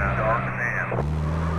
left me in a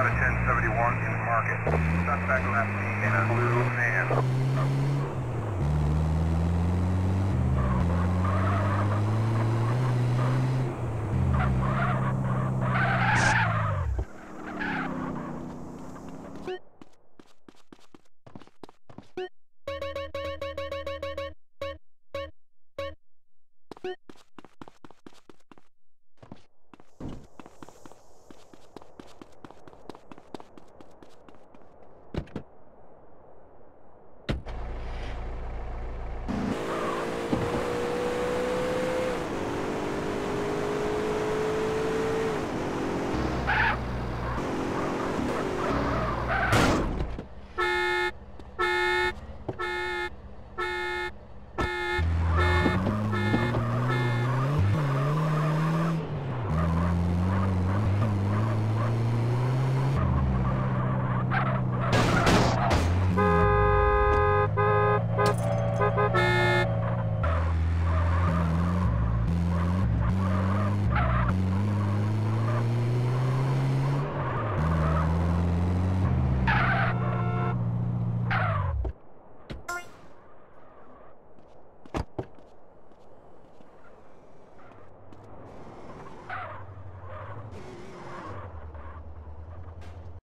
out of 1071 in the market. Suspect left in a blue van.